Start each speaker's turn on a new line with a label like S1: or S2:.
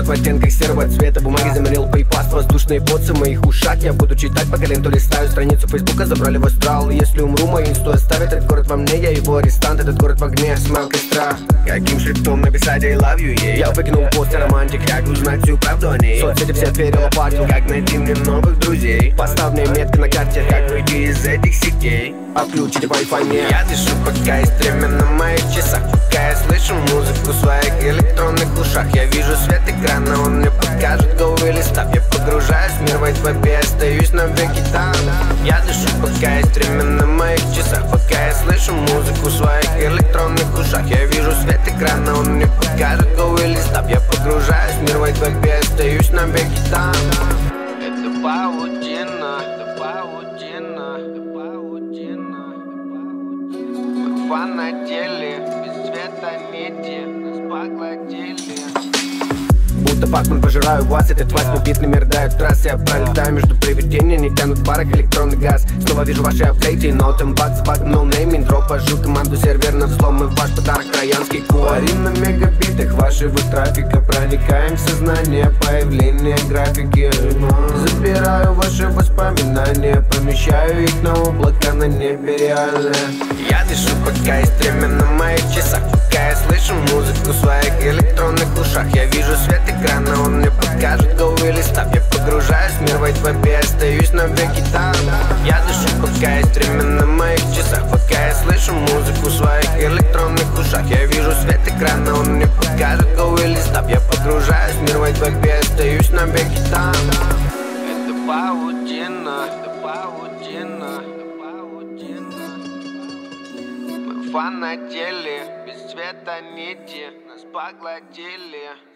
S1: в оттенках серого цвета. Бумаги заменил пейпаст, воздушные поцы в моих ушах. Я буду читать, пока ленту листаю Страницу фейсбука забрали в астрал. Если умру, мою инсту оставит Этот город во мне, я его арестант Этот город в огне, смел костра Каким шрифтом написать I love you ей Я выкинул пост романтик, как узнать всю правду о ней. Соцсети все перелопатил, как найти мне новых друзей. Поставь мне метки на карте, как выйти из этих сетей. Отключите Wi-Fi Я дышу, пока есть время на моих часах навеки там Я дышу, пока есть время на моих часах Пока я слышу музыку в своих электронных ушах. Я вижу свет экрана, он мне покажет или stop Я погружаюсь в мир в вайп остаюсь навеки там Это паутина, это паутина, это паутина, паутина. Фанатели, без цвета нити Нас поглотили Будто Пакман пожираю вас, этот вас битный мир дает трассы. Я пролетаю между привидениями, тянут в барах электронный газ. Снова вижу ваши апдейты, но там бац, бак, no name Дропажу команду сервер на взлом и ваш подарок троянский Говорим на мегабитах вашего трафика. Проникаем в сознание появления графики. Забираю ваши воспоминания Помещаю их на облака на небе реальное. Я дышу, пока есть время на моих экрана, он мне go или stop Я погружаюсь в мир в вайп остаюсь навеки там. Я дышу, пока есть время на моих часах Пока я слышу музыку в своих электронных ушах. Я вижу свет экрана, он мне покажет или stop Я погружаюсь в мир в вайп остаюсь навеки там. Это паутина, это паутина, фанатели, без цвета нити Нас поглотили